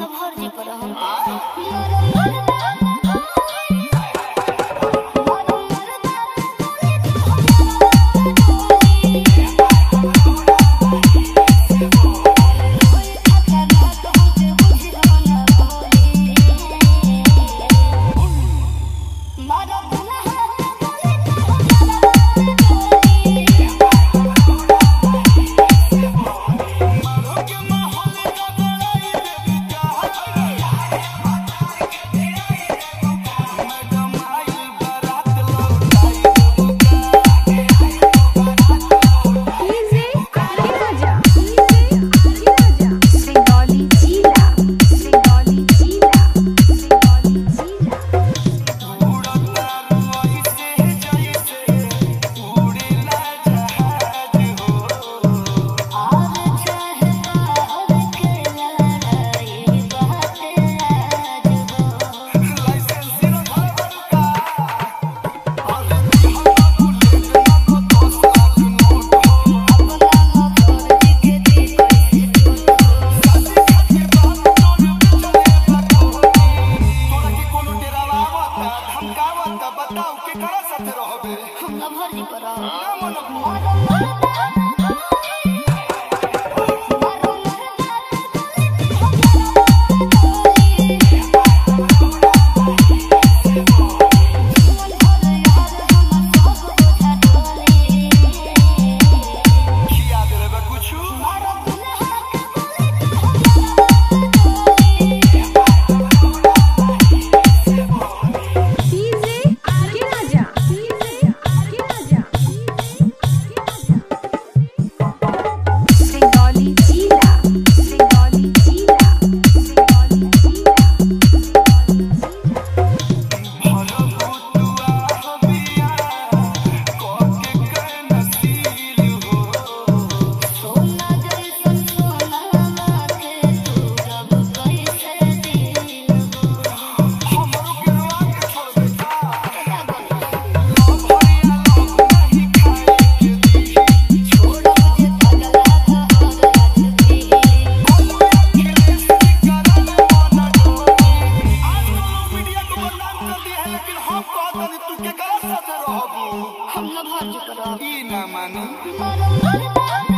भर जी कर तू के करा रहबू हम ना भर जो ई ना मानी। मानम